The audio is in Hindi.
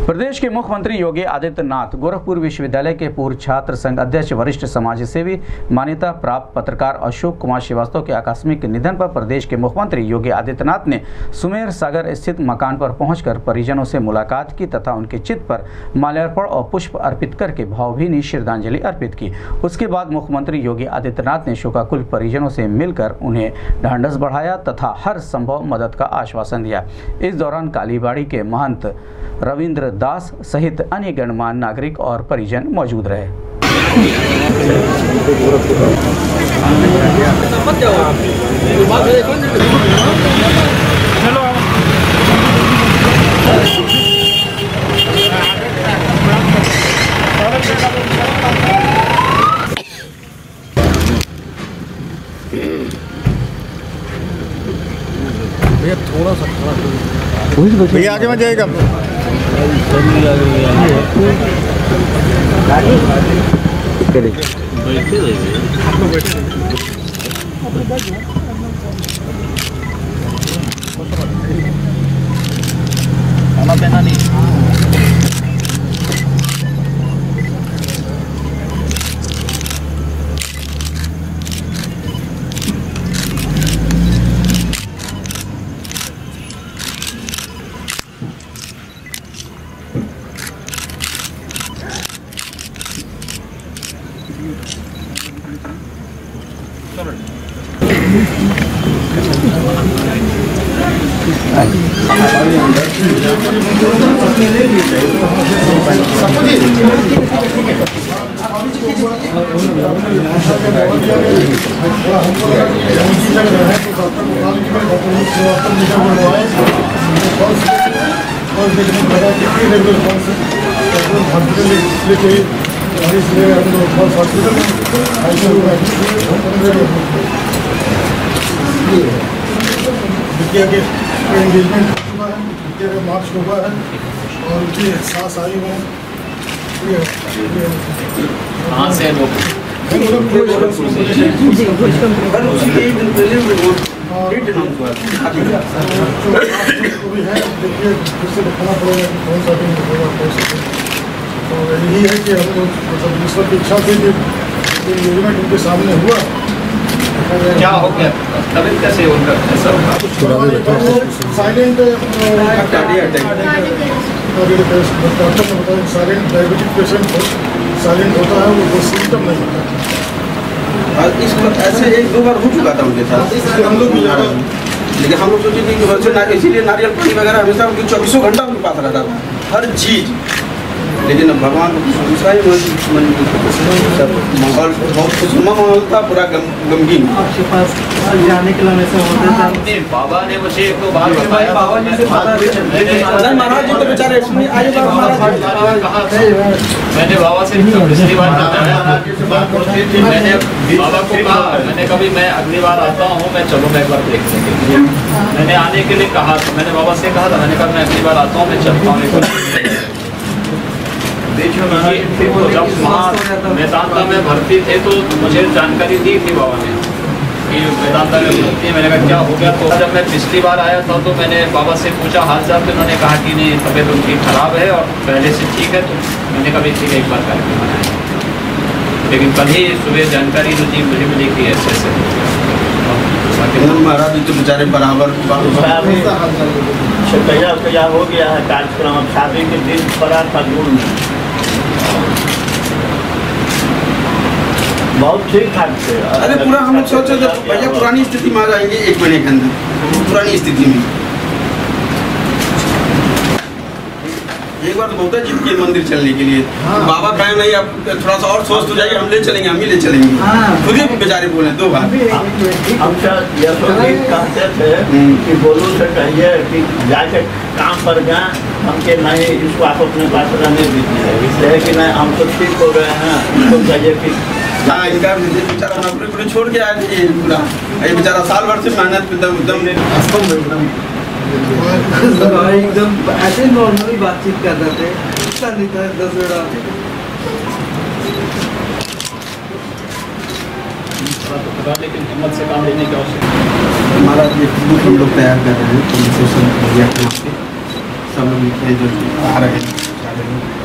प्रदेश के मुख्यमंत्री योगी आदित्यनाथ गोरखपुर विश्वविद्यालय के पूर्व छात्र संघ अध्यक्ष, वरिष्ठ समाज सेवी, मान्यता प्राप्त पत्रकार अशोक कुमार श्रीवास्तव के आकस्मिक निधन पर प्रदेश के मुख्यमंत्री योगी आदित्यनाथ ने सुमेर सागर स्थित मकान पर पहुंचकर परिजनों से मुलाकात की तथा उनके चित्त पर माल्यार्पण और पुष्प अर्पित करके भावभीनी श्रद्धांजलि अर्पित की। उसके बाद मुख्यमंत्री योगी आदित्यनाथ ने शोकाकुल परिजनों से मिलकर उन्हें ढांढस बढ़ाया तथा हर संभव मदद का आश्वासन दिया। इस दौरान कालीबाड़ी के महंत दास सहित अन्य गणमान्य नागरिक और परिजन मौजूद रहे। भैया आगे मत जाएगा। खाना एंगेजमेंट हुआ है विद्या का मार्च हुआ है और उनकी सास आई है लोग भी है देखिए फिर से दिखाना पड़ेगा कि कौन सा दिन होगा कौन सा तो यही है कि हम लोग मतलब ईश्वर की इच्छा से कि एंगेजमेंट उनके सामने हुआ। क्या हो गया? तबियत कैसे उनका? ऐसा हुआ? साइलेंट डॉक्टर ने बताया साइलेंट डायबिटिक पेशेंट को साइलेंट होता है वो कोई सिम्टम नहीं होता। इस ऐसे एक दो बार हो चुका था उनके साथ। हम लोग भी ज़्यादा लेकिन हम लोग सोचे कि इसीलिए नारियल पानी वगैरह हमेशा उनकी चौबीसों घंटा उनके पास रहता था। हर चीज़। लेकिन अब भगवान को कुछ दूसरा ही मन मन सब माहौल बहुत खुशनुमा माहौल था पूरा गम गमगीन। आपके पास जाने के लिए होता था बाबा ने मुझे एक दो बार बताया बाबा जी से पता है। महाराज जी तो बेचारे आए मैंने बाबा से पिछली बार बताया मैंने बाबा को कहा मैंने कभी मैं अगली बार आता हूँ मैं चलूँगा एक बार देखने के लिए। मैंने आने के लिए कहा था मैंने बाबा से कहा था मैंने कहा मैं अगली बार आता हूँ मैं चलता हूँ देखिए तो जब वहाँ वेदांता में भर्ती थे तो मुझे जानकारी दी थी बाबा ने कि वेदांता में भर्ती है। मैंने कहा क्या हो गया? तो जब मैं पिछली बार आया था तो मैंने बाबा से पूछा हाल चाल? तो उन्होंने कहा कि नहीं तबीयत उनकी खराब है और पहले से ठीक है। तो मैंने कभी ठीक है एक बार कार्यक्रम बनाया लेकिन कल ही सुबह जानकारी जो थी मुझे मिली कि ऐसे ऐसे महाराज तो बेचारे बराबर हो गया है कार्यक्रम अब शादी के दिन पड़ा था जून में। बहुत ठीक ठाक थे। अरे पूरा हम लोग सोचे थे भैया पुरानी स्थिति में आ जाएँगे एक महीने के अंदर पुरानी स्थिति में। एक बार तो बहुत है जिद किए मंदिर चलने के लिए। हाँ। बाबा कहे नहीं अब थोड़ा सा और सोच तो जाइए हम ले चलेंगे हम ही ले चलेंगे। हाँ। खुद ही बेचारे बोले दो बार। हम सब यशोदीप कहते थे हम्म। कि बोलू से कहिए कि जाके काम पर गए हम के नहीं इसको आप अपने पास रहने दीजिए। इसलिए कि नहीं हम तो ठीक हो गए हैं। तो कहिए कि हाँ इनका बेचारा नौकरी पूरी छोड़ के आया ये पूरा। ये बेचारा साल भर से मेहनत एकदम एकदम। एकदम एकदम ऐसे नॉर्मली बातचीत कर रहे थे। दस मिनट लेकिन हिम्मत से काम लेने की आवश्यकता हमारा ये बुक हम लोग तैयार कर रहे हैं सोशल मीडिया के सब लोग जो आ रहे हैं।